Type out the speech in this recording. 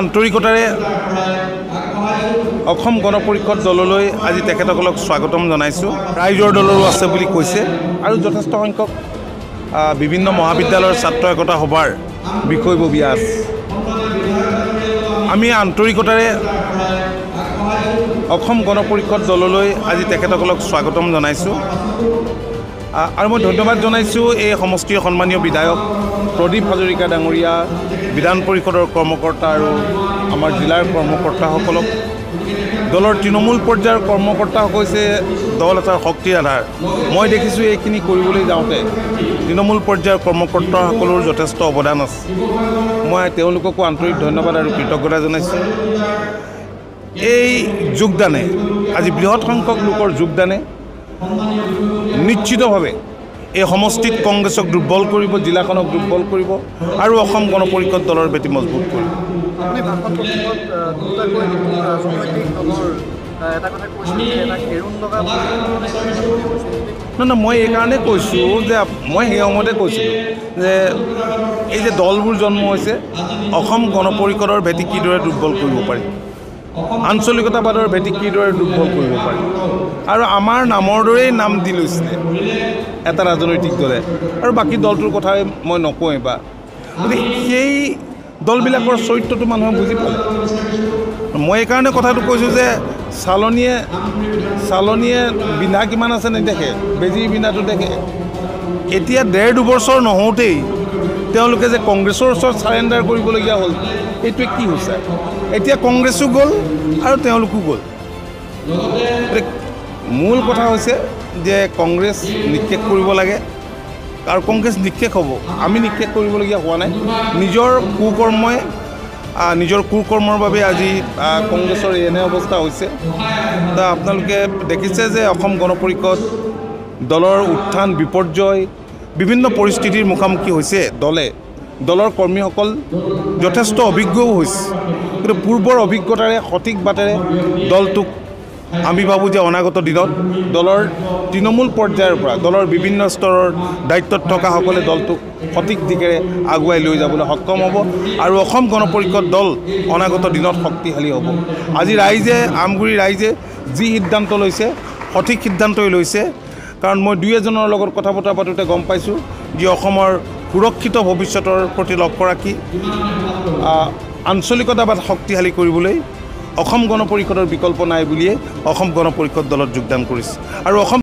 আন্তৰিকতাৰে অসম গণ পৰিষদ দললৈ আজি তেখেতসকলক স্বাগতম জনাইছোঁ। ৰাইজৰ দলৰো আছে বুলি কৈছে আৰু যথেষ্ট সংখ্যক বিভিন্ন মহাবিদ্যালয়ৰ ছাত্ৰ একতা সভাৰ বিষয়ববীয়া আমি আন্তৰিকতাৰে অসম গণ পৰিষদ দললৈ আজি তেখেতসকলক স্বাগতম জনাইছোঁ। আৰু মই ধন্যবাদ জনাইছোঁ এই সমষ্টিৰ সন্মানীয় বিধায়ক প্ৰদীপ হাজৰিকা ডাঙৰীয়া বিধান পৰিষদৰ কৰ্মকৰ্তা আৰু আমাৰ জিলাৰ কৰ্মকৰ্তাসকলক। দলৰ তৃণমূল পৰ্যায়ৰ কৰ্মকৰ্তা হৈছে দল এটাৰ শক্তিৰ আধাৰ। মই দেখিছোঁ এইখিনি কৰিবলৈ যাওঁতে তৃণমূল পৰ্যায়ৰ কৰ্মকৰ্তাসকলৰ যথেষ্ট অৱদান আছে। মই তেওঁলোককো আন্তৰিক ধন্যবাদ আৰু কৃতজ্ঞতা জনাইছোঁ। এই যোগদানে আজি বৃহৎ সংখ্যক লোকৰ যোগদানে নিশ্চিতভাৱে এই সমষ্টিত কংগ্ৰেছক দুৰ্বল কৰিব জিলাখনক দুৰ্বল কৰিব আৰু অসম গণ পৰিষদ দলৰ ভেটি মজবুত কৰিব। নহয় নহয় মই এইকাৰণে কৈছোঁ যে মই সেই সময়তে কৈছিলোঁ যে এই যে দলবোৰ জন্ম হৈছে অসম গণ পৰিষদৰ ভেটি কিদৰে দুৰ্বল কৰিব পাৰি? আঞ্চলিকতাবাদৰ ভেটি কিদৰে দুৰ্বল কৰিব পাৰি? আৰু আমাৰ নামৰ দৰেই নাম দি লৈছিলে এটা ৰাজনৈতিক দলে। আৰু বাকী দলটোৰ কথা মই নকওঁৱেই বা। গতিকে সেই দলবিলাকৰ চৰিত্ৰটো মানুহে বুজি পালে। মই এইকাৰণে কথাটো কৈছোঁ যে চালনীয়ে চালনীয়ে বিন্ধা কিমান আছে নেদেখে বেজী বিন্ধাটো দেখে। এতিয়া ডেৰ দুবছৰ নহওঁতেই তেওঁলোকে যে কংগ্ৰেছৰ ওচৰত চাৰেণ্ডাৰ কৰিবলগীয়া হ'ল এইটোৱে কি হৈছে? এতিয়া কংগ্ৰেছো গ'ল আৰু তেওঁলোকো গ'ল। মূল কথা হৈছে যে কংগ্ৰেছ নিক্ষেপ কৰিব লাগে। আৰু কংগ্ৰেছ নিক্ষেপ হ'ব। আমি নিক্ষেপ কৰিবলগীয়া হোৱা নাই। নিজৰ কুকৰ্মই নিজৰ কুকৰ্মৰ বাবে আজি কংগ্ৰেছৰ এনে অৱস্থা হৈছে। আপোনালোকে দেখিছে যে অসম গণ পৰিষদ দলৰ উত্থান বিপৰ্যয় বিভিন্ন পৰিস্থিতিৰ মুখামুখি হৈছে দলে। দলৰ কৰ্মীসকল যথেষ্ট অভিজ্ঞও হৈছে। কিন্তু পূৰ্বৰ অভিজ্ঞতাৰে সঠিক বাটেৰে দলটোক আমি ভাবোঁ যে অনাগত দিনত দলৰ তৃণমূল পৰ্যায়ৰ পৰা দলৰ বিভিন্ন স্তৰৰ দায়িত্বত থকাসকলে দলটোক সঠিক দিশেৰে আগুৱাই লৈ যাবলৈ সক্ষম হ'ব আৰু অসম গণ পৰিষদ দল অনাগত দিনত শক্তিশালী হ'ব। আজি ৰাইজে আমগুৰি ৰাইজে যি সিদ্ধান্ত লৈছে সঠিক সিদ্ধান্তই লৈছে কাৰণ মই দুই এজনৰ লগত কথা বতৰা পাতোঁতে গম পাইছোঁ যে অসমৰ সুৰক্ষিত ভৱিষ্যতৰ প্ৰতি লক্ষ্য ৰাখি আঞ্চলিকতাবাদ শক্তিশালী কৰিবলৈ অসম গণ পৰিষদৰ বিকল্প নাই বুলিয়ে অসম গণ পৰিষদ দলত যোগদান কৰিছে। আৰু অসম